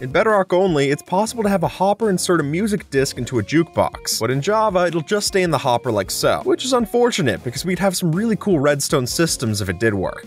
In Bedrock only, it's possible to have a hopper insert a music disc into a jukebox, but in Java, it'll just stay in the hopper like so, which is unfortunate because we'd have some really cool redstone systems if it did work.